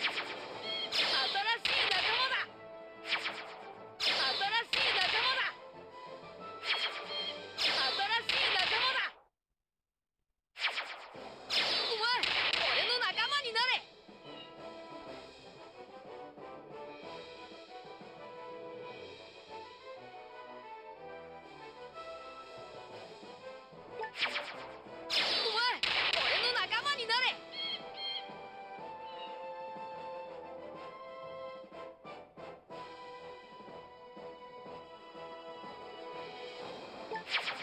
you you